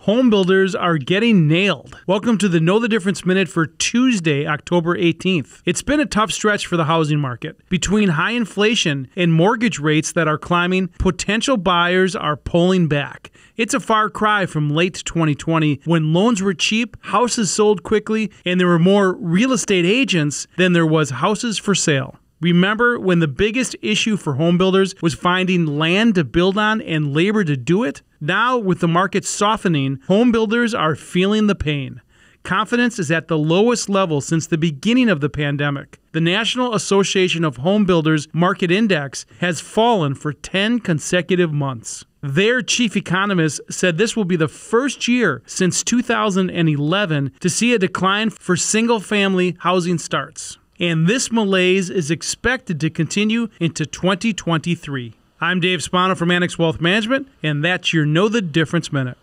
home builders are getting nailed. Welcome to the Know the Difference Minute for Tuesday, October 18th. It's been a tough stretch for the housing market. Between high inflation and mortgage rates that are climbing, potential buyers are pulling back. It's a far cry from late 2020 when loans were cheap, houses sold quickly, and there were more real estate agents than there was houses for sale. Remember when the biggest issue for home builders was finding land to build on and labor to do it? Now, with the market softening, home builders are feeling the pain. Confidence is at the lowest level since the beginning of the pandemic. The National Association of Home Builders Market Index has fallen for 10 consecutive months. Their chief economist said this will be the first year since 2011 to see a decline for single family housing starts and this malaise is expected to continue into 2023. I'm Dave Spano from Annex Wealth Management, and that's your Know the Difference Minute.